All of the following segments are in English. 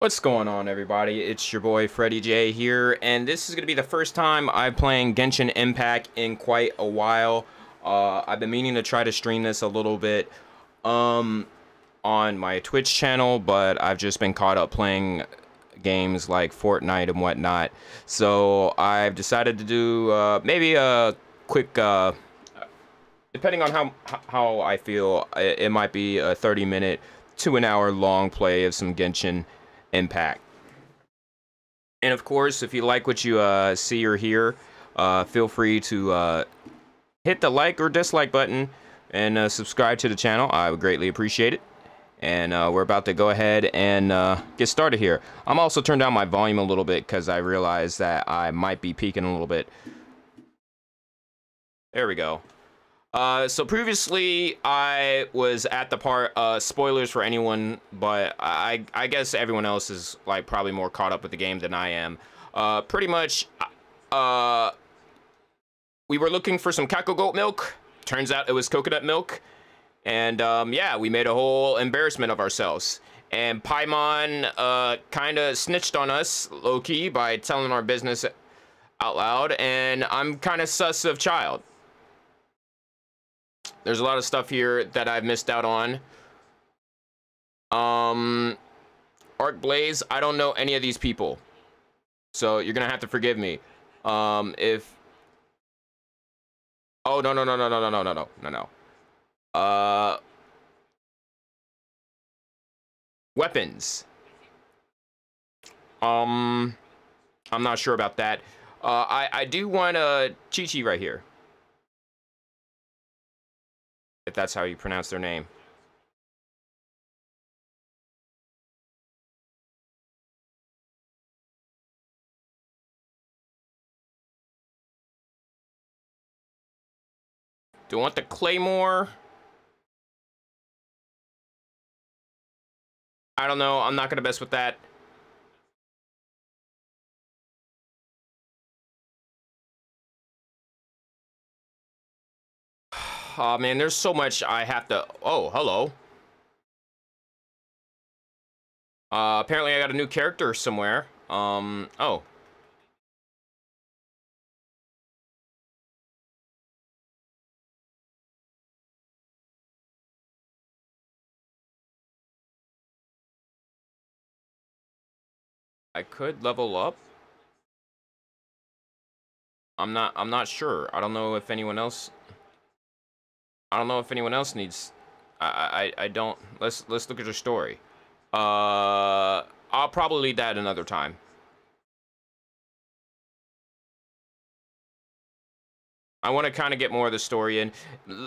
What's going on everybody? It's your boy Freddy J here and this is going to be the first time I'm playing Genshin Impact in quite a while. Uh, I've been meaning to try to stream this a little bit um, on my Twitch channel but I've just been caught up playing games like Fortnite and whatnot. So I've decided to do uh, maybe a quick, uh, depending on how, how I feel, it, might be a 30 minute to an hour long play of some Genshin impact. And of course, if you like what you uh, see or hear, uh, feel free to uh, hit the like or dislike button and uh, subscribe to the channel. I would greatly appreciate it. And uh, we're about to go ahead and uh, get started here. I'm also turned down my volume a little bit because I realized that I might be peaking a little bit. There we go. Uh, so previously I was at the part, uh, spoilers for anyone, but I, I guess everyone else is like probably more caught up with the game than I am. Uh, pretty much, uh, we were looking for some Kako goat milk. Turns out it was coconut milk. And, um, yeah, we made a whole embarrassment of ourselves. And Paimon, uh, kind of snitched on us, low-key, by telling our business out loud. And I'm kind of sus of Childe. There's a lot of stuff here that I've missed out on. Um, Arc Blaze, I don't know any of these people. So you're going to have to forgive me. Um, if... Oh, no, no, no, no, no, no, no, no, no, no, no. Uh... Weapons. Um, I'm not sure about that. Uh, I, I do want a Qiqi right here. If that's how you pronounce their name. Do I want the Claymore? I don't know. I'm not going to mess with that. Oh man, there's so much I have to... Oh, hello. Uh, apparently I got a new character somewhere. Um, oh. I could level up. I'm not I'm not sure. I don't know if anyone else I don't know if anyone else needs. I I I don't. Let's let's look at your story. Uh, I'll probably that another time. I want to kind of get more of the story in.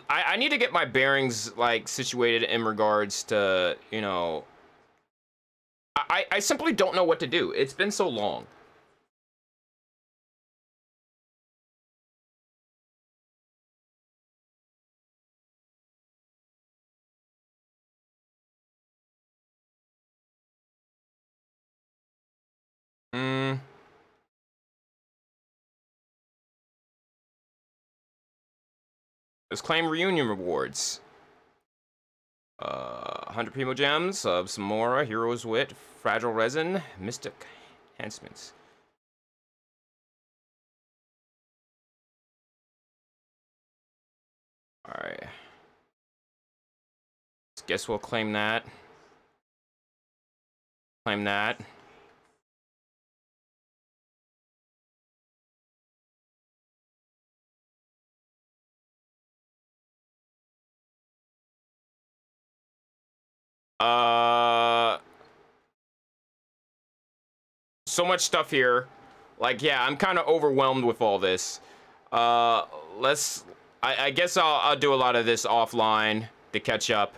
I, I need to get my bearings like situated in regards to you know. I I simply don't know what to do. It's been so long. Let's claim reunion rewards. Uh, 100 Primo Gems of Samora, Hero's Wit, Fragile Resin, Mystic Enhancements. Alright. Guess we'll claim that. Claim that. Uh, so much stuff here. Like, yeah, I'm kind of overwhelmed with all this. Uh, let's, I, I guess I'll, I'll do a lot of this offline to catch up.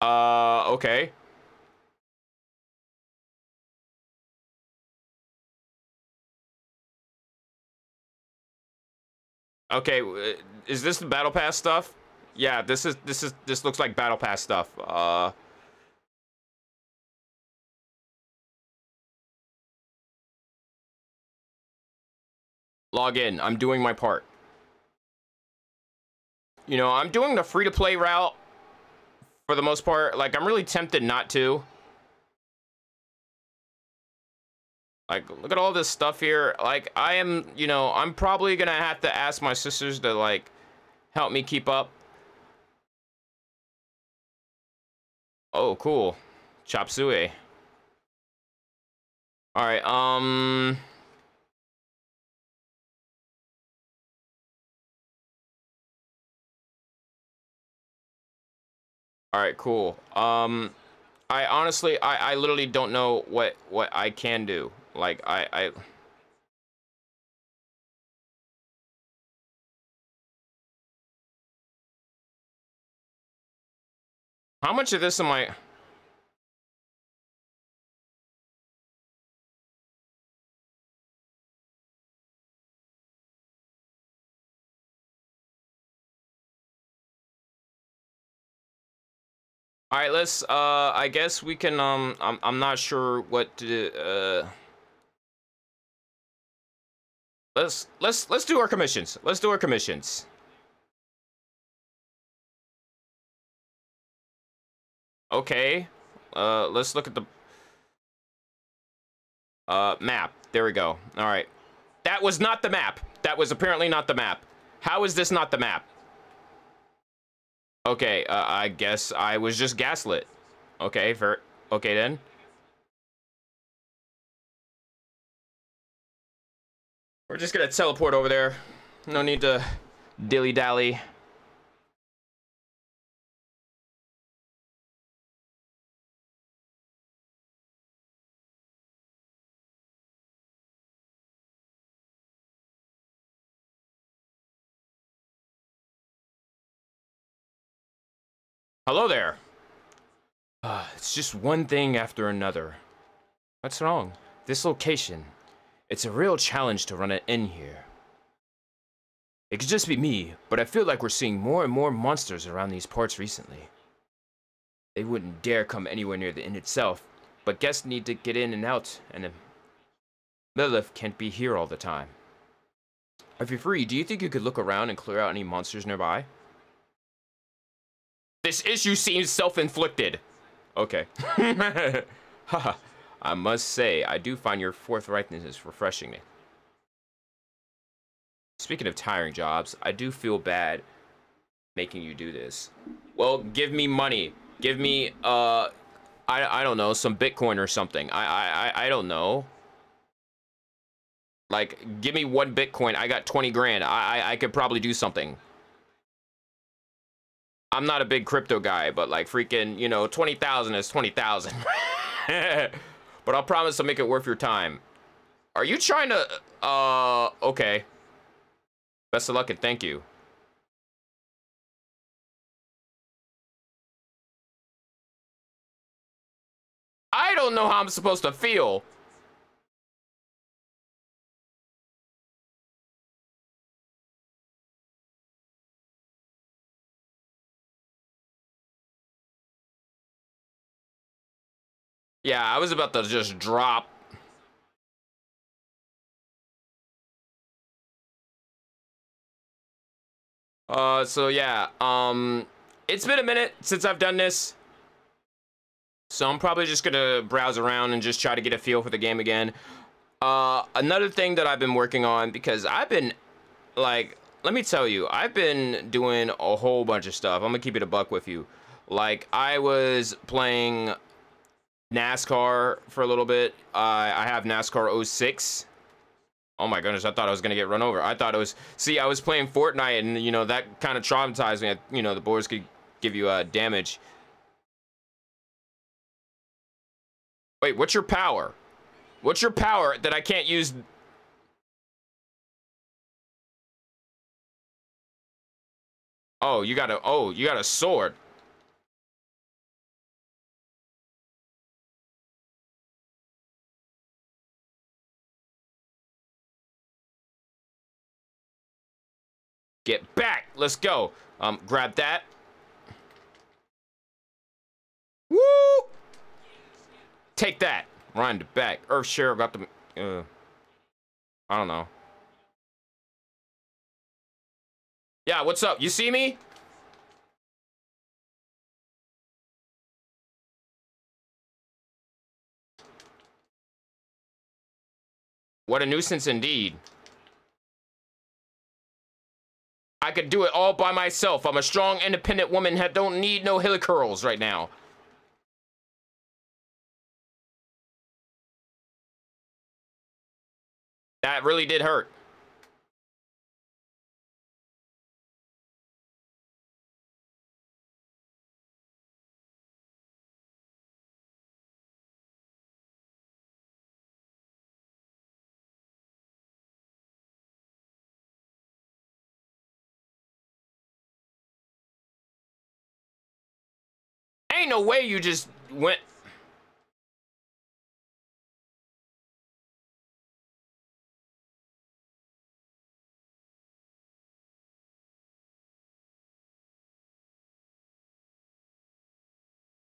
Uh, okay. Okay, is this the battle pass stuff? Yeah, this is this is this looks like battle pass stuff. Uh Log in. I'm doing my part. You know, I'm doing the free-to-play route for the most part. Like, I'm really tempted not to. Like, look at all this stuff here. Like, I am, you know, I'm probably gonna have to ask my sisters to, like, help me keep up. Oh, cool. Chop suey. Alright, um... All right, cool. Um, I honestly, I, I literally don't know what, what I can do. Like, I, I... How much of this am I... All right, let's, uh, I guess we can, um, I'm, I'm not sure what to, uh, let's, let's, let's do our commissions. Let's do our commissions. Okay, uh, let's look at the, uh, map. There we go. All right. That was not the map. That was apparently not the map. How is this not the map? Okay, uh, I guess I was just gaslit. Okay, for okay then. We're just gonna teleport over there. No need to dilly-dally. Hello there. Uh, it's just one thing after another. What's wrong? This location. It's a real challenge to run it in here. It could just be me, but I feel like we're seeing more and more monsters around these parts recently. They wouldn't dare come anywhere near the inn itself, but guests need to get in and out, and Lilith can't be here all the time. If you're free, do you think you could look around and clear out any monsters nearby? This issue seems self-inflicted. Okay. Haha. I must say, I do find your forthrightness is refreshing me. Speaking of tiring jobs, I do feel bad making you do this. Well, give me money. Give me, uh, I, I don't know, some Bitcoin or something. I, I, I don't know. Like, give me one Bitcoin. I got 20 grand. I, I, I could probably do something. I'm not a big crypto guy, but like freaking, you know, 20,000 is 20,000. but I'll promise to make it worth your time. Are you trying to, uh, okay. Best of luck and thank you. I don't know how I'm supposed to feel. Yeah, I was about to just drop. Uh, so yeah, um, it's been a minute since I've done this. So I'm probably just gonna browse around and just try to get a feel for the game again. Uh, another thing that I've been working on, because I've been, like, let me tell you, I've been doing a whole bunch of stuff. I'm gonna keep it a buck with you. Like, I was playing NASCAR for a little bit. Uh, I have NASCAR 06. Oh my goodness, I thought I was gonna get run over. I thought it was, see, I was playing Fortnite and, you know, that kind of traumatized me. You know, the boards could give you uh, damage. Wait, what's your power? What's your power that I can't use? Oh, you got a, oh, you got a sword. Get back. Let's go. Um, grab that. Woo! Take that. Ryan the back. Earth Sheriff got the... Uh, I don't know. Yeah, what's up? You see me? What a nuisance indeed. I could do it all by myself. I'm a strong, independent woman that don't need no hill curls right now. That really did hurt. Ain't no way you just went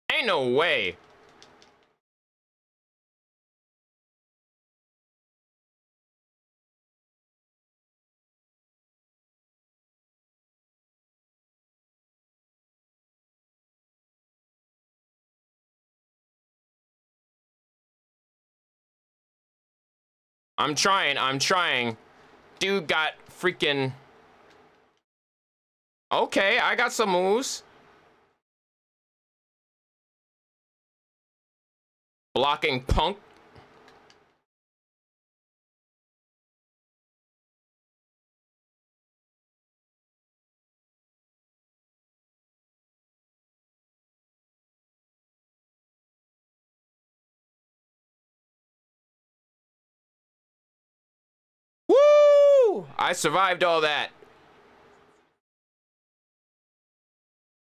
Ain't no way. I'm trying, I'm trying. Dude got freaking... Okay, I got some moves. Blocking punk. I survived all that.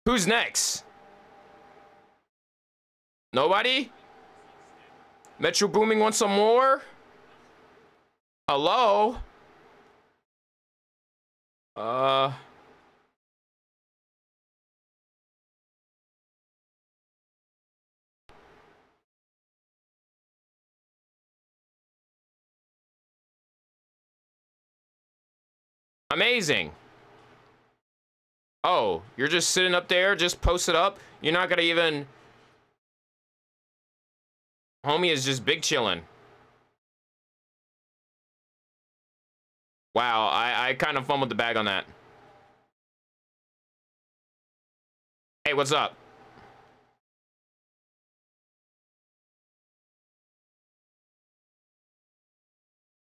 Who's next? Nobody? Metro Booming wants some more? Hello? Uh... Amazing. Oh, you're just sitting up there, just post it up? You're not gonna even Homie is just big chilling. Wow, I, I kind of fumbled the bag on that. Hey, what's up?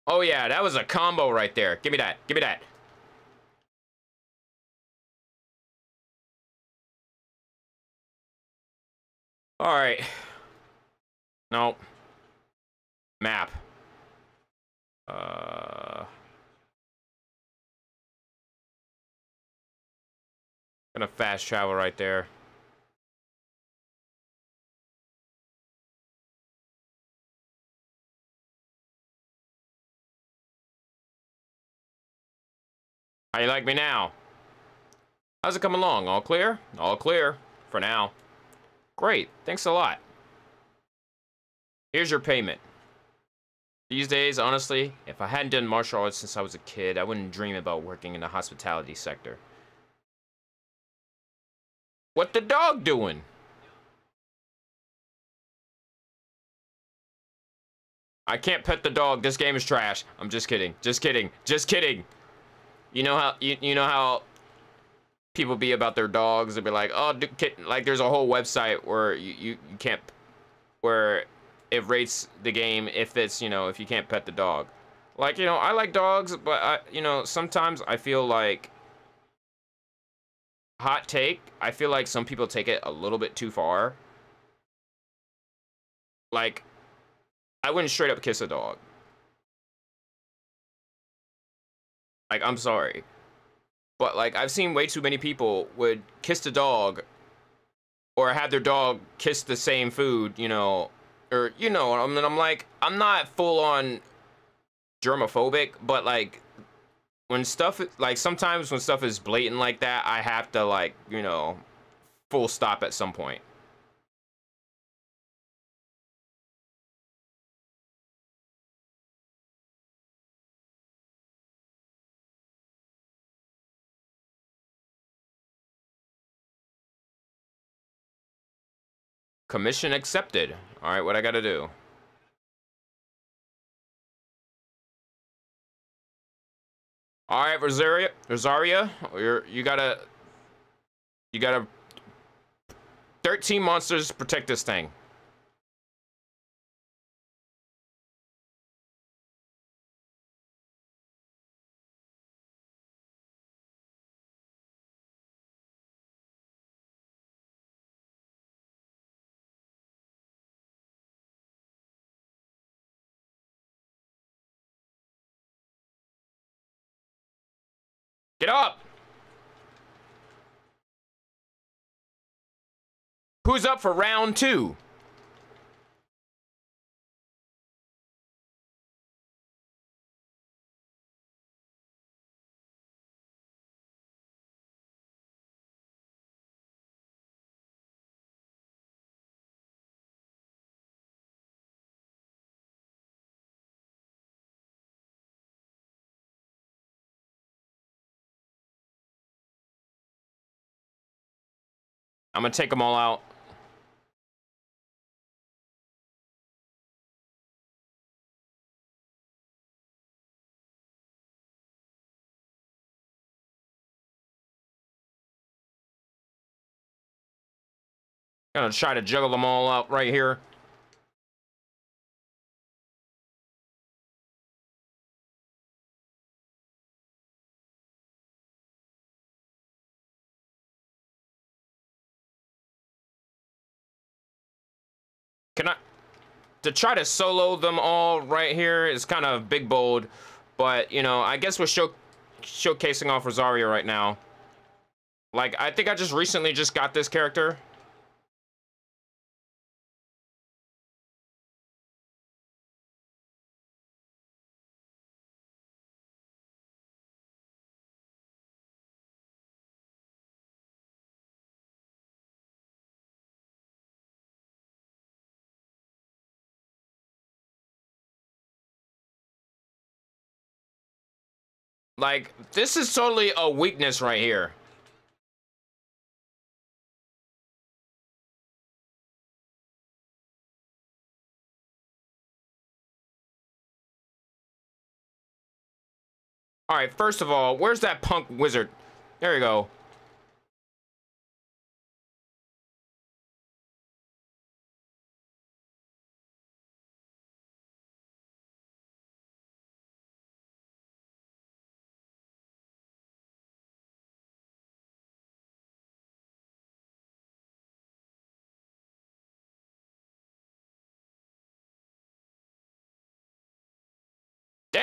Oh yeah, that was a combo right there. Give me that. Give me that. All right. Nope. Map. Uh... Gonna fast travel right there. How you like me now? How's it coming along? All clear? All clear. For now. Great. Thanks a lot. Here's your payment. These days, honestly, if I hadn't done martial arts since I was a kid, I wouldn't dream about working in the hospitality sector. What the dog doing? I can't pet the dog. This game is trash. I'm just kidding. Just kidding. Just kidding. You know how you, you know how people be about their dogs and be like, oh, like there's a whole website where you, you, you can't, where it rates the game if it's, you know, if you can't pet the dog. Like, you know, I like dogs, but, I, you know, sometimes I feel like, hot take, I feel like some people take it a little bit too far. Like, I wouldn't straight up kiss a dog. Like, I'm sorry. But, like, I've seen way too many people would kiss the dog or have their dog kiss the same food, you know, or you know, I mean, I'm like, I'm not full on germophobic, but like when stuff like sometimes when stuff is blatant like that, I have to like, you know, full stop at some point. Commission accepted. All right, what I got to do? All right, Rosaria, Rosaria, you're, you gotta, you gotta, 13 monsters protect this thing. Up! Who's up for round two? I'm gonna take them all out. Gonna try to juggle them all out right here. To try to solo them all right here is kind of big bold. But, you know, I guess we're show, showcasing off Rosario right now. Like, I think I just recently just got this character. Like, this is totally a weakness right here. All right, first of all, where's that punk wizard? There you go.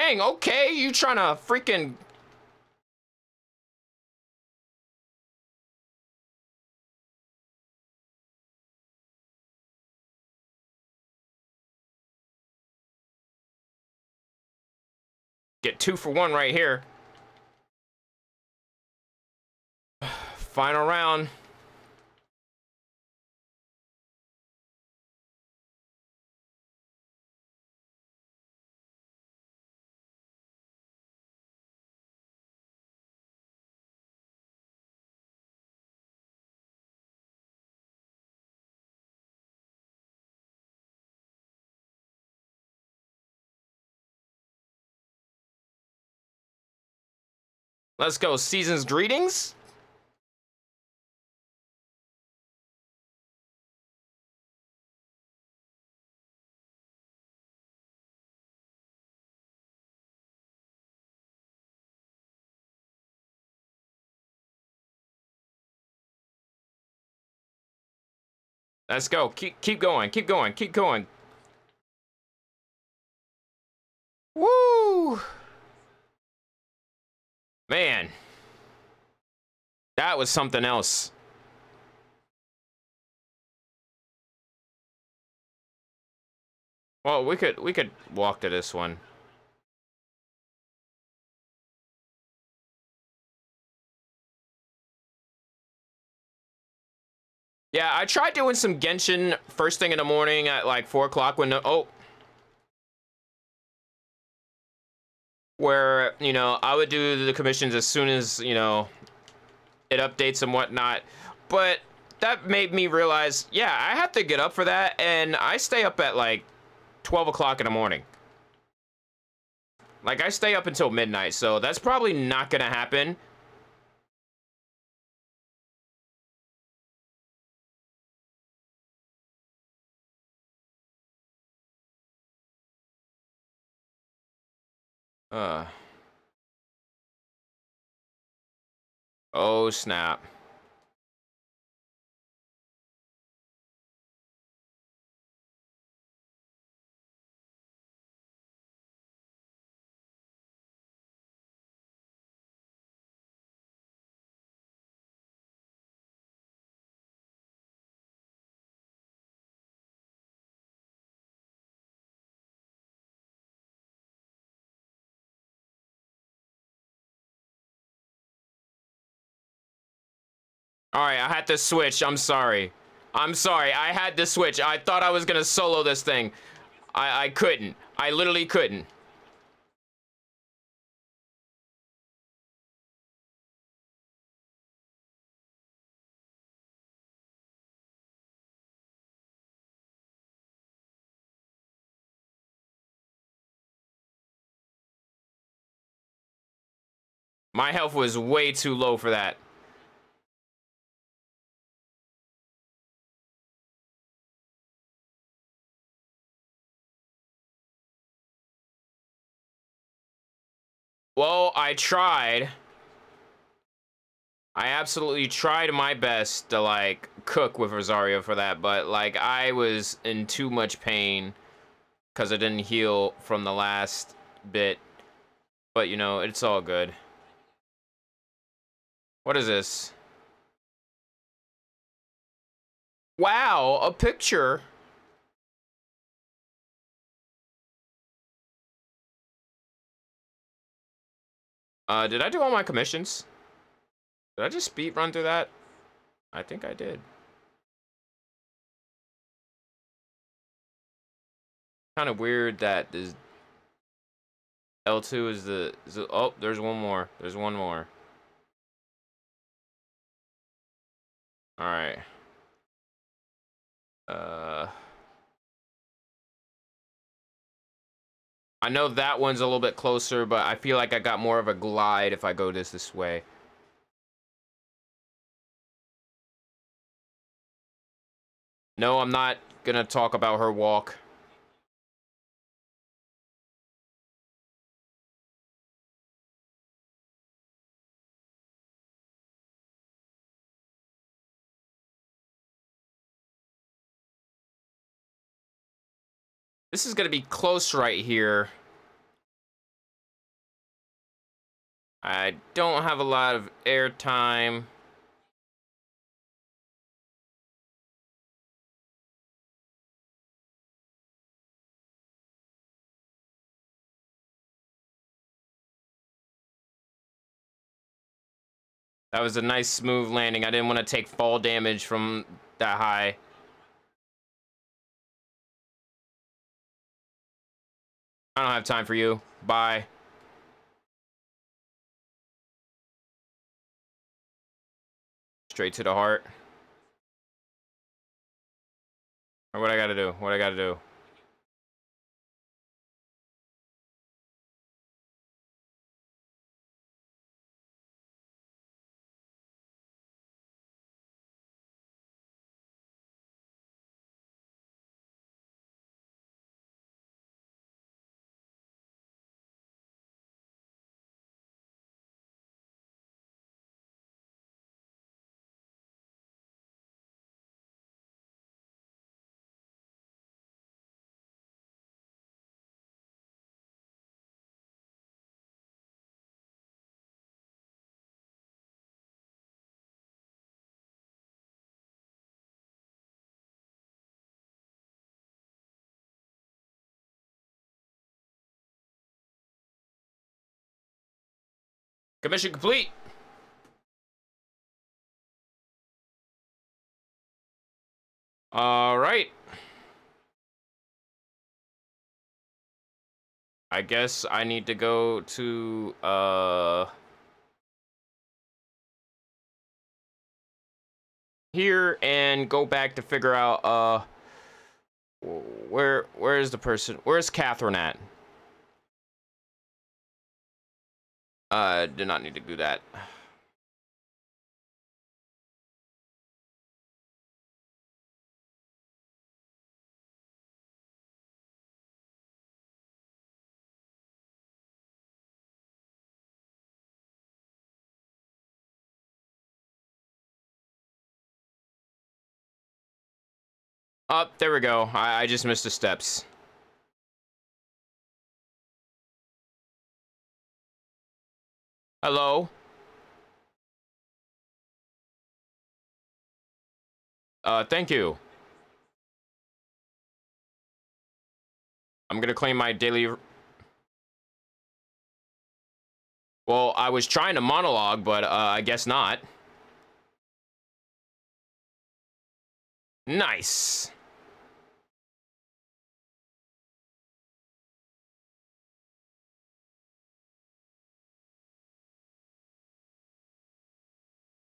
Dang, okay, you trying to freaking... Get two for one right here. Final round. Let's go. Season's greetings. Let's go. Keep keep going. Keep going. Keep going. Woo! Man. That was something else. Well, we could we could walk to this one. Yeah, I tried doing some Genshin first thing in the morning at like 4 o'clock when oh, where you know I would do the commissions as soon as you know it updates and whatnot. But that made me realize, yeah, I have to get up for that, and I stay up at like 12 o'clock in the morning. Like, I stay up until midnight, so that's probably not gonna happen. Oh, snap. All right, I had to switch. I'm sorry. I'm sorry. I had to switch. I thought I was going to solo this thing. I, I couldn't. I literally couldn't. My health was way too low for that. Well, I tried. I absolutely tried my best to, like, cook with Rosario for that, but, like, I was in too much pain because I didn't heal from the last bit. But, you know, it's all good. What is this? Wow, a picture. Uh, did I do all my commissions? Did I just speed run through that? I think I did. Kind of weird that this L2 is the, is the, oh, there's one more. There's one more. All right. Uh... I know that one's a little bit closer, but I feel like I got more of a glide if I go this this way. No, I'm not gonna talk about her walk. This is going to be close right here. I don't have a lot of air time. That was a nice smooth landing. I didn't want to take fall damage from that high. I don't have time for you. Bye. Straight to the heart. What I gotta do? What I gotta do? Commission complete. All right. I guess I need to go to, uh... Here and go back to figure out, uh... Where, where is the person? Where's Catherine at? Uh, did not need to do that. Up, oh, there we go. I, I just missed the steps. Hello? Uh, thank you. I'm gonna claim my daily... Well, I was trying to monologue, but uh, I guess not. Nice.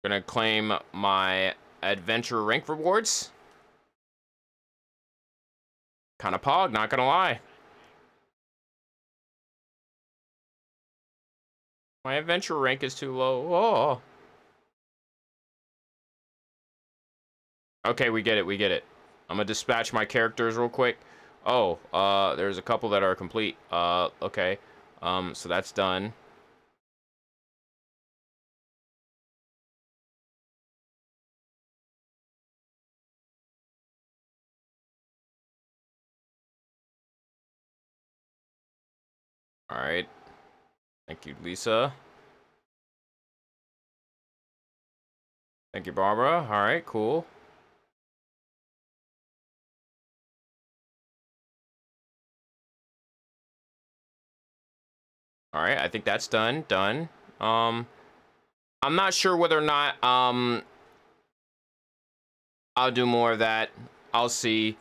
Gonna claim my adventure rank rewards. Kind of pog, not gonna lie. My adventure rank is too low. Oh. Okay, we get it, we get it. I'm gonna dispatch my characters real quick. Oh, uh, there's a couple that are complete. Uh, okay. Um, so that's done. All right. Thank you, Lisa. Thank you, Barbara. All right, cool. All right, I think that's done. Done. Um, I'm not sure whether or not um I'll do more of that. I'll see.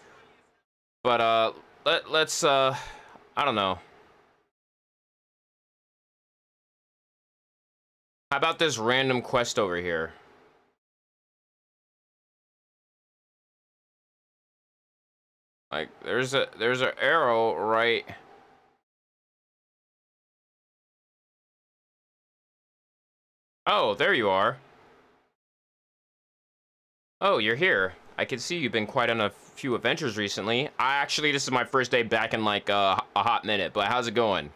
But uh, let let's uh, I don't know. How about this random quest over here? Like, there's a there's an arrow right. Oh, there you are. Oh, you're here. I can see you've been quite on a few adventures recently. I actually, this is my first day back in like uh, a hot minute, but how's it going?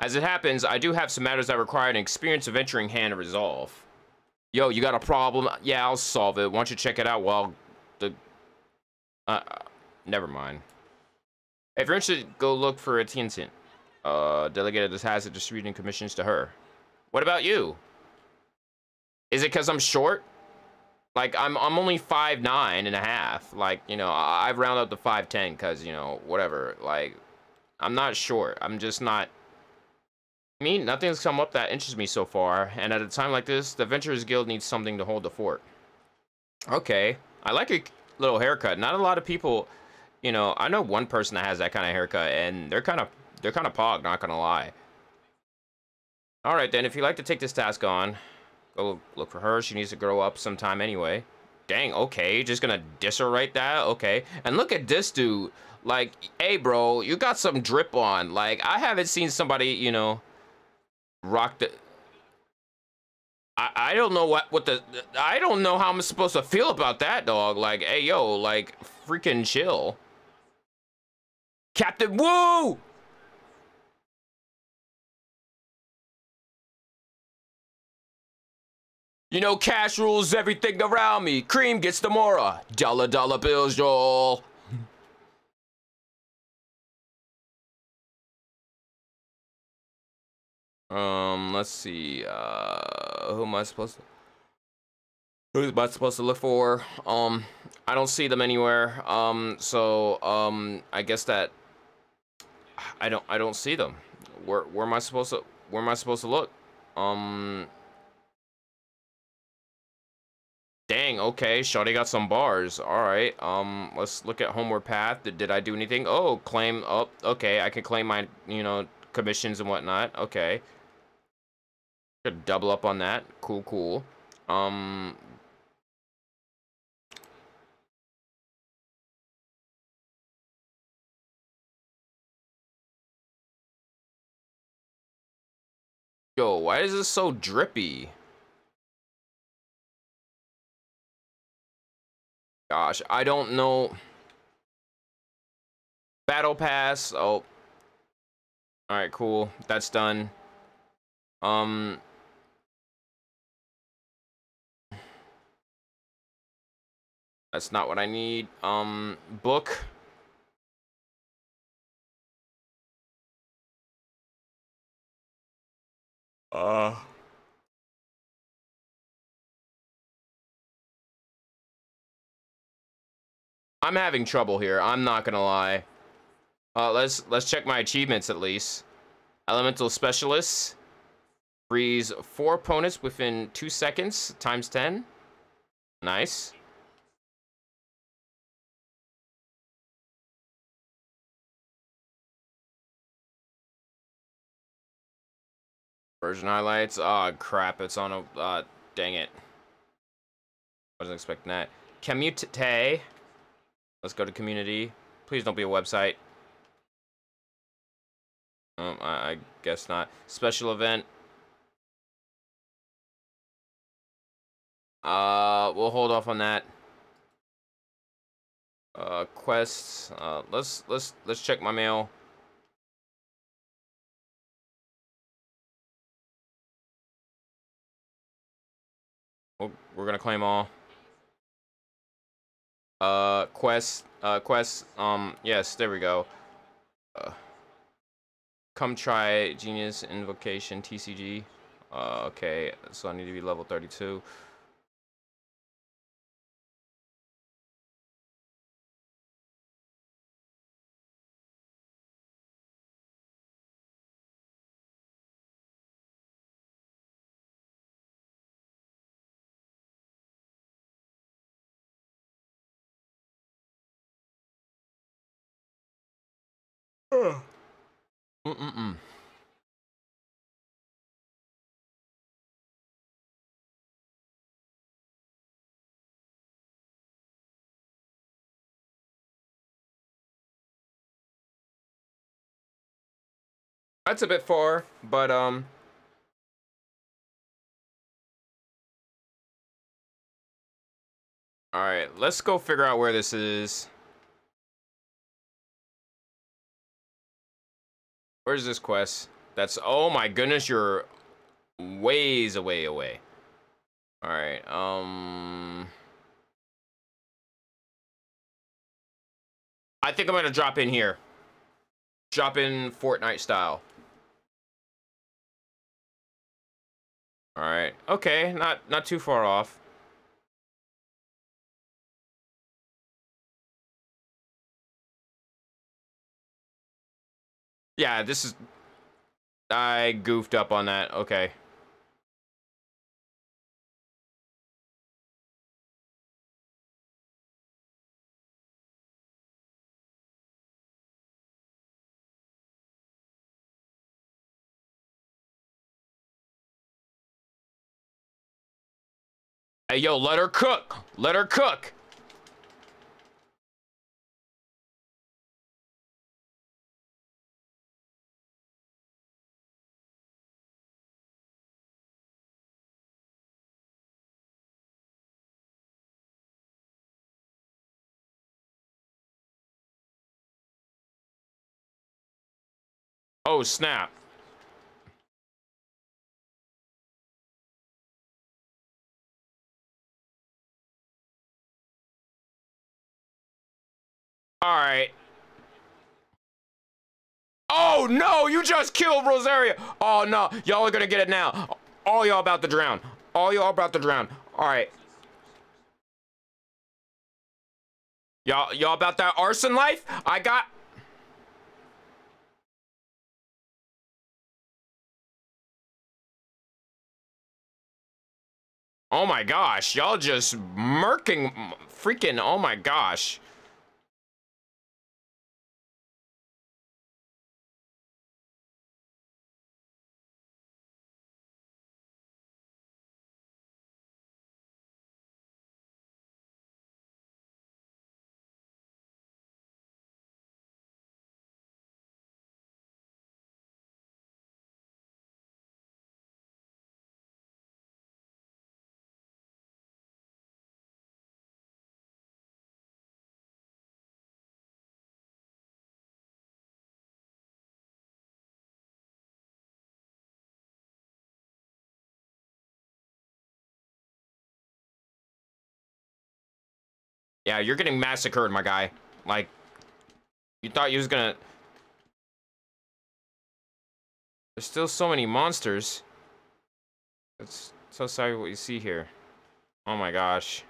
As it happens, I do have some matters that require an experienced adventuring hand to resolve. Yo, you got a problem? Yeah, I'll solve it. Why don't you check it out while the... Uh, never mind. If you're interested, go look for a Tiantian. Uh, delegated this task of distributing commissions to her. What about you? Is it because I'm short? Like, I'm, I'm only five nine and a half. Like, you know, I've rounded up to 5'10 because, you know, whatever. Like, I'm not short. I'm just not me, nothing's come up that interests me so far, and at a time like this, the Adventurers Guild needs something to hold the fort. Okay, I like your little haircut. Not a lot of people, you know, I know one person that has that kind of haircut, and they're kind of, they're kind of pog, not gonna lie. Alright then, if you'd like to take this task on, go look for her. She needs to grow up sometime anyway. Dang, okay, just gonna diss her right that? Okay. And look at this dude. Like, hey, bro, you got some drip on. Like, I haven't seen somebody, you know, rock the I, I don't know what what the I don't know how I'm supposed to feel about that dog. Like, hey yo, like freaking chill. Captain Woo! You know, cash rules everything around me. Cream gets the mora. Dollar dollar bills, Joel. Um, let's see. Uh, who am I supposed to? Who's am I supposed to look for? Um, I don't see them anywhere. Um, so um, I guess that I don't I don't see them. Where where am I supposed to where am I supposed to look? Um. Dang, okay, Shawty got some bars. Alright, um, let's look at Homeward Path. Did, did I do anything? Oh, claim, oh, okay, I can claim my, you know, commissions and whatnot. Okay. Could double up on that. Cool, cool. Um, Yo, why is this so drippy? Gosh, I don't know. Battle pass. Oh. All right, cool. That's done. Um. That's not what I need. Um, book. Uh. I'm having trouble here. I'm not gonna lie. Uh, let's let's check my achievements at least. Elemental Specialists. Freeze four opponents within two seconds times 10. Nice. Version highlights. Oh, crap. It's on a... Uh, dang it. I wasn't expecting that. Commute. Let's go to community. Please don't be a website. Um, I, I guess not. Special event. Uh, we'll hold off on that. Uh, quests. Uh, let's let's let's check my mail. We're, we're gonna claim all. Uh, quest. Uh, quest. Um, yes, there we go. Uh, come try Genius Invocation TCG. Uh, okay, so I need to be level 32. Mm-mm-mm. That's a bit far, but um All right, let's go figure out where this is. Where's this quest? That's, oh my goodness, you're ways away away. All right, um... I think I'm gonna drop in here. Drop in Fortnite style. All right, okay, not not too far off. Yeah, this is... I goofed up on that. Okay. Hey, yo, let her cook. Let her cook. Oh, snap. All right. Oh, no, you just killed Rosaria. Oh, no, y'all are gonna get it now. All y'all about to drown. All y'all about to drown. All right. Y'all, y'all about that arson life? I got... Oh my gosh, y'all just murking freaking, oh my gosh. Yeah, you're getting massacred, my guy. Like, you thought you was gonna... There's still so many monsters. It's so sorry what you see here. Oh my gosh.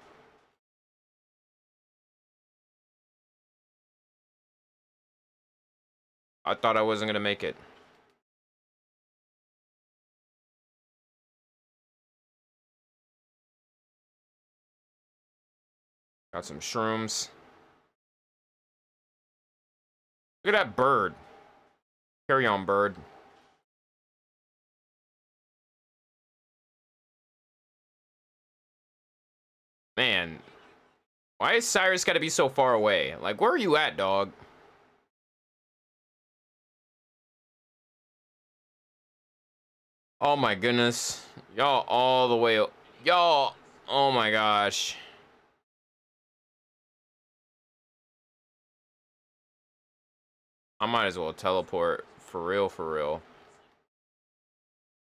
I thought I wasn't gonna make it. Got some shrooms. Look at that bird. Carry on, bird. Man, why is Cyrus gotta be so far away? Like, where are you at, dog? Oh my goodness. Y'all all the way... Y'all... Oh my gosh. I might as well teleport for real, for real.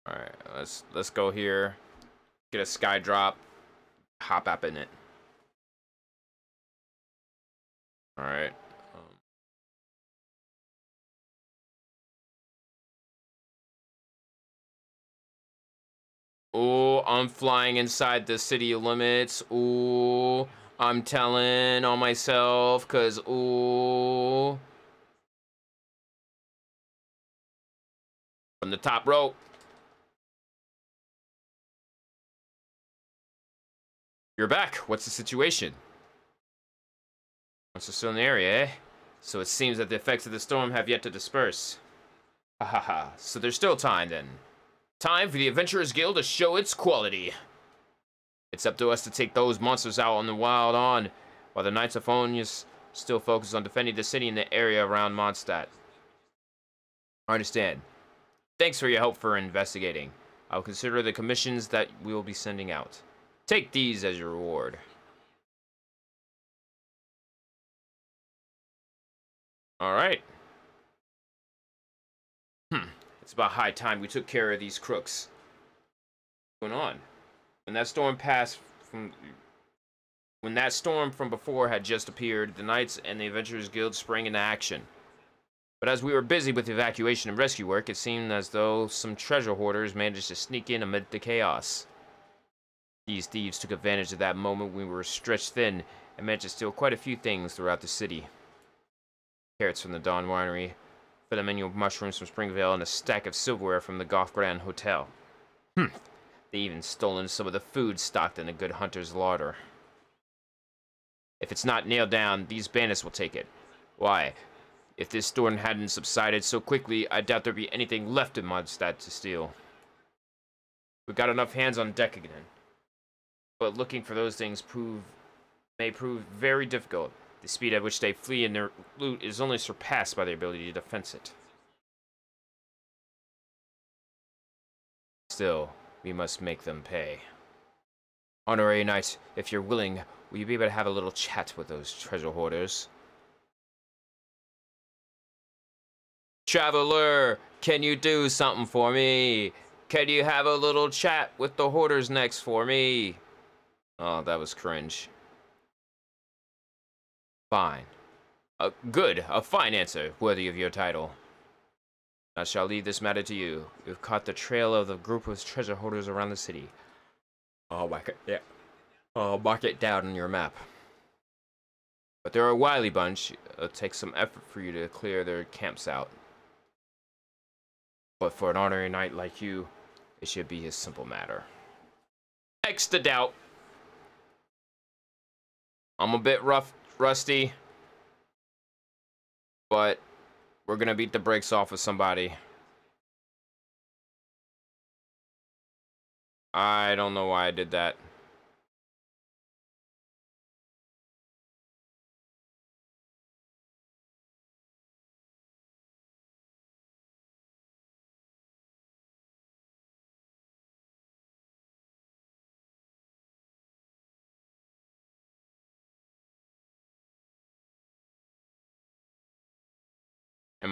All right, let's let's go here. Get a sky drop. Hop up in it. All right. Um, oh, I'm flying inside the city limits. Ooh, I'm telling on myself, cause ooh. From the top rope. You're back. What's the situation? Monsters still in the area, eh? So it seems that the effects of the storm have yet to disperse. Ha ha ha. So there's still time then. Time for the Adventurers Guild to show its quality. It's up to us to take those monsters out on the wild on, while the Knights of Favonius still focus on defending the city and the area around Mondstadt. I understand. Thanks for your help for investigating. I'll consider the commissions that we will be sending out. Take these as your reward. Alright. Hmm. It's about high time we took care of these crooks. What's going on? When that storm passed from... When that storm from before had just appeared, the Knights and the Adventurers Guild sprang into action. But as we were busy with evacuation and rescue work, it seemed as though some treasure hoarders managed to sneak in amid the chaos. These thieves took advantage of that moment when we were stretched thin and managed to steal quite a few things throughout the city. Carrots from the Dawn Winery, Philanemo mushrooms from Springvale, and a stack of silverware from the Goth Grand Hotel. Hmm. They even stolen some of the food stocked in the Good Hunter's larder. If it's not nailed down, these bandits will take it. Why? If this storm hadn't subsided so quickly, I doubt there'd be anything left in Mondstadt to steal. We've got enough hands on deck again. But looking for those things prove may prove very difficult. The speed at which they flee and their loot is only surpassed by their ability to defense it. Still, we must make them pay. Honorary Knight, if you're willing, will you be able to have a little chat with those treasure hoarders? Traveler, can you do something for me? Can you have a little chat with the hoarders next for me? Oh, that was cringe. Fine. Uh, good, a fine answer, worthy of your title. I shall leave this matter to you. You've caught the trail of the group of treasure hoarders around the city. I'll mark it, yeah. I'll mark it down on your map. But they're a wily bunch. It'll take some effort for you to clear their camps out. But for an ordinary knight like you, it should be a simple matter. X the doubt. I'm a bit rough, rusty. But we're going to beat the brakes off of somebody. I don't know why I did that.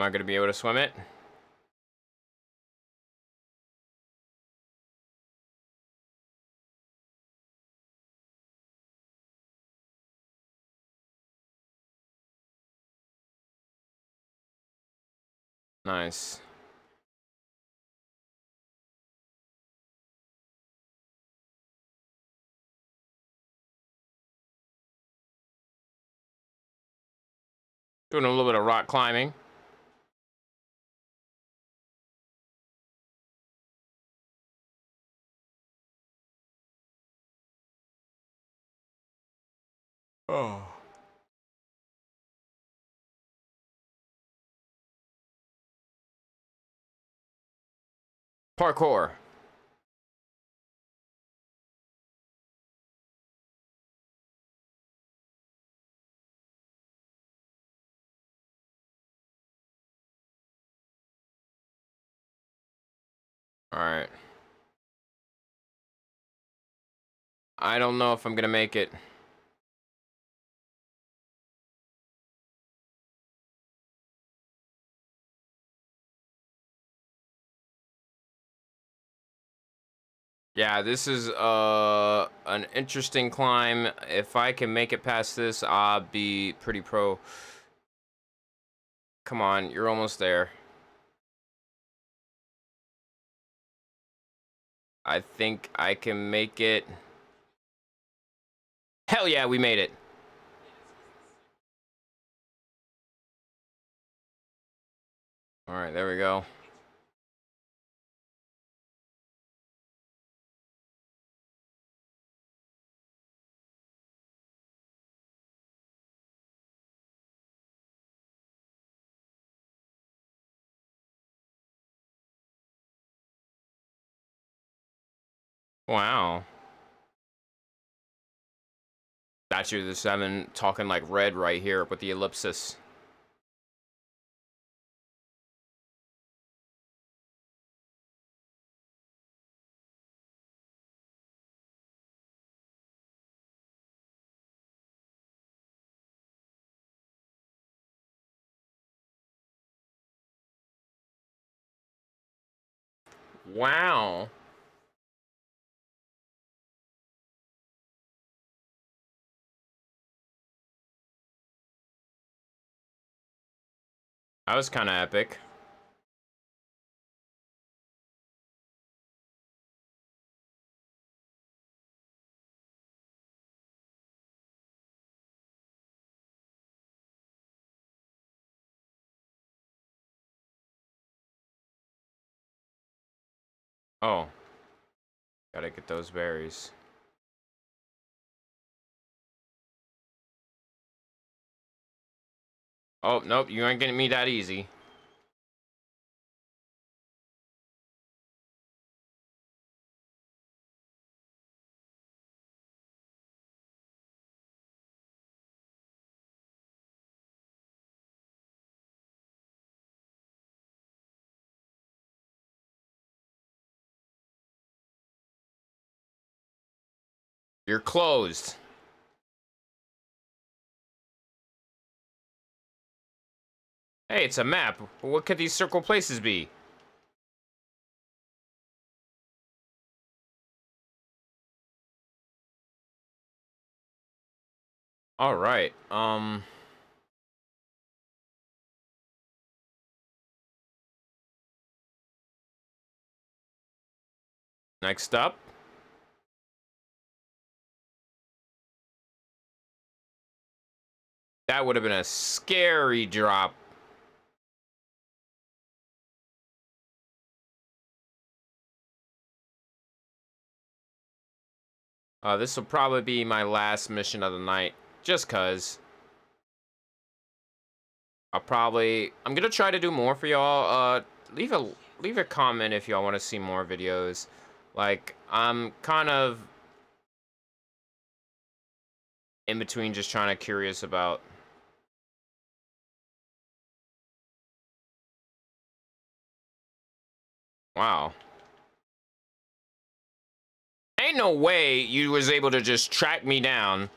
Am I going to be able to swim it? Nice. Doing a little bit of rock climbing. Oh. Parkour. All right. I don't know if I'm going to make it. Yeah, this is uh, an interesting climb. If I can make it past this, I'll be pretty pro. Come on, you're almost there. I think I can make it. Hell yeah, we made it. All right, there we go. Wow. Statue of the Seven talking like red right here with the ellipsis. Wow. That was kind of epic. Oh. Gotta get those berries. Oh, nope, you ain't getting me that easy. You're closed. Hey, it's a map. What could these circle places be? All right. Um. Next up. That would have been a scary drop. Uh, this will probably be my last mission of the night, just cause. I'll probably, I'm gonna try to do more for y'all. Uh, leave a leave a comment if y'all want to see more videos. Like, I'm kind of in between, just trying to curious about. Wow. Ain't no way you was able to just track me down.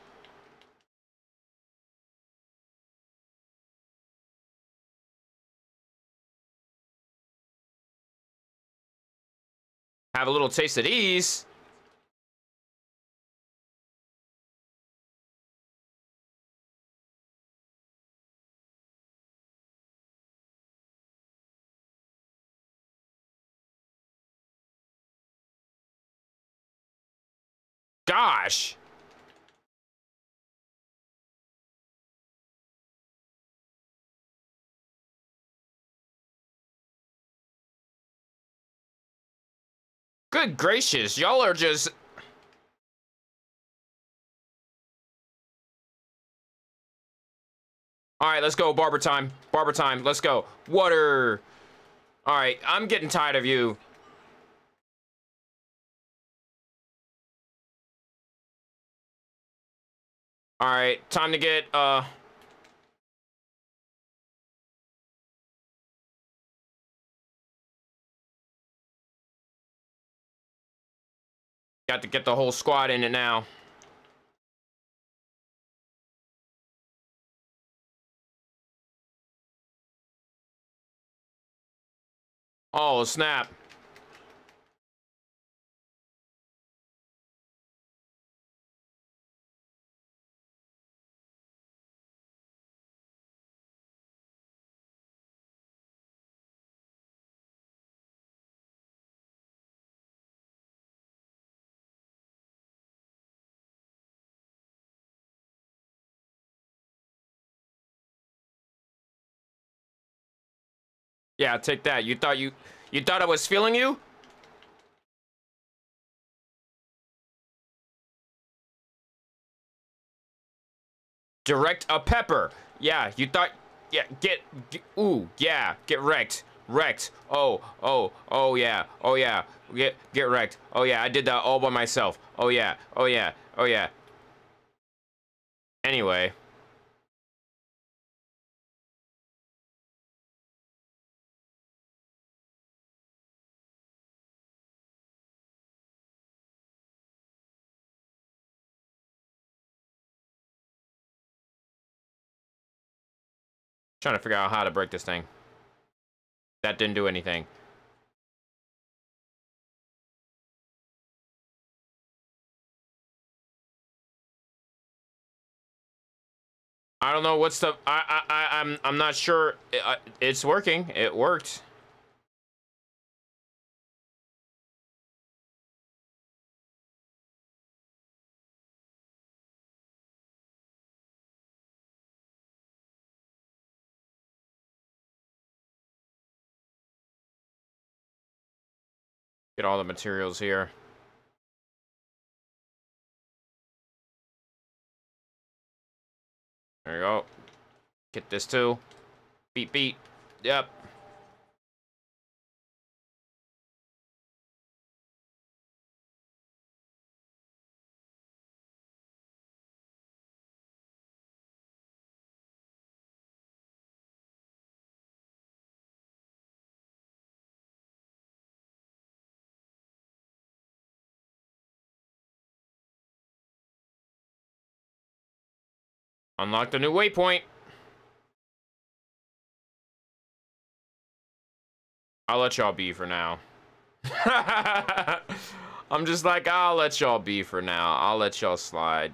Have a little taste of these. Gosh. Good gracious, y'all are just... All right, let's go, barber time. Barber time, let's go. Water. All right, I'm getting tired of you. All right, time to get, uh... Got to get the whole squad in it now. Oh, snap. Yeah, take that. You thought you you thought I was feeling you? Direct a pepper. Yeah, you thought yeah, get, get ooh, yeah, get wrecked. Wrecked. Oh, oh, oh yeah. Oh yeah. Get get wrecked. Oh yeah, I did that all by myself. Oh yeah. Oh yeah. Oh yeah. Anyway, Trying to figure out how to break this thing. That didn't do anything. I don't know what's the I I, I I'm I'm not sure uh, it's working. It worked. Get all the materials here. There you go. Get this too. Beat, beat. Yep. Unlocked a new waypoint. I'll let y'all be for now. I'm just like, I'll let y'all be for now. I'll let y'all slide.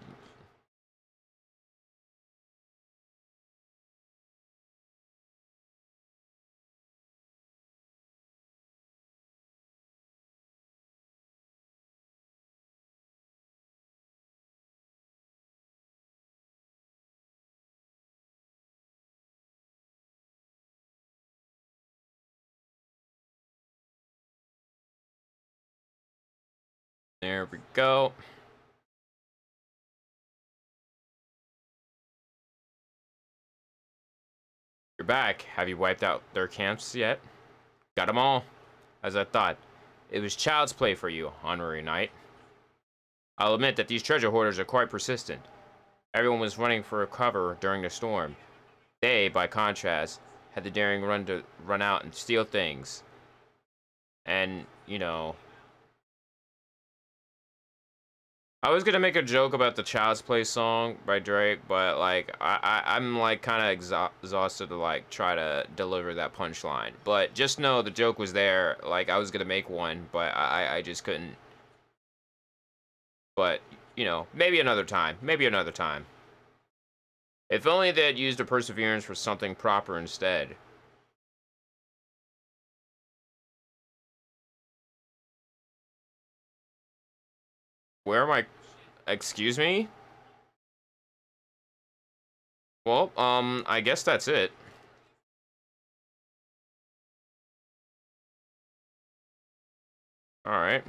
There we go. You're back. Have you wiped out their camps yet? Got them all. As I thought. It was child's play for you, Honorary Knight. I'll admit that these treasure hoarders are quite persistent. Everyone was running for cover during the storm. They, by contrast, had the daring run to run out and steal things. And, you know, I was gonna make a joke about the Child's Play song by Drake, but like I, I am like kind of exhausted to like try to deliver that punchline. But just know the joke was there. Like I was gonna make one, but I I just couldn't. But you know, maybe another time. Maybe another time. If only they had used a perseverance for something proper instead. Where am I? excuse me? Well, um, I guess that's it. Alright.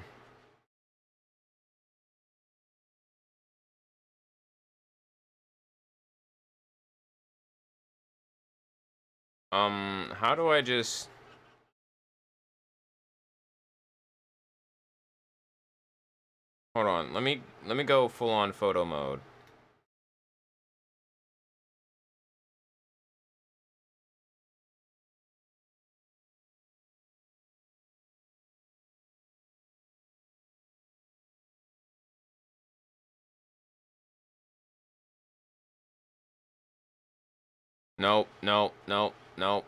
Um, how do I just... Hold on, let me, let me go full on photo mode. No, no, no, no.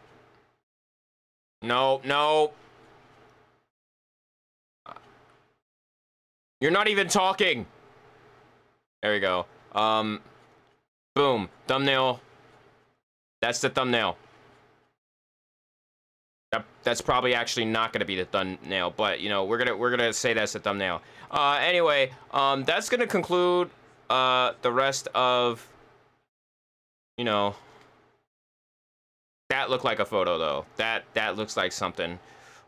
No, no. You're not even talking. There we go. Um, boom, thumbnail. That's the thumbnail. That, that's probably actually not gonna be the thumbnail, but you know we're gonna we're gonna say that's the thumbnail. Uh, anyway, um, that's gonna conclude uh the rest of you know that looked like a photo though. That that looks like something.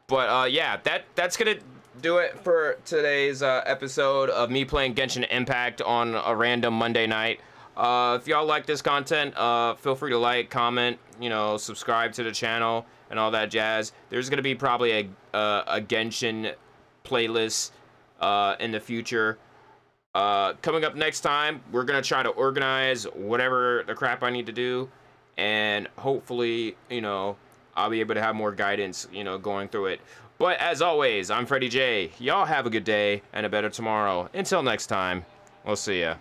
But uh, yeah, that that's gonna do it for today's uh, episode of me playing Genshin Impact on a random Monday night. Uh, if y'all like this content, uh, feel free to like, comment, you know, subscribe to the channel and all that jazz. There's gonna be probably a uh, a Genshin playlist uh, in the future. Uh, coming up next time, we're gonna try to organize whatever the crap I need to do and hopefully, you know, I'll be able to have more guidance, you know, going through it. But as always, I'm Fretty Jay. Y'all have a good day and a better tomorrow. Until next time, we'll see ya.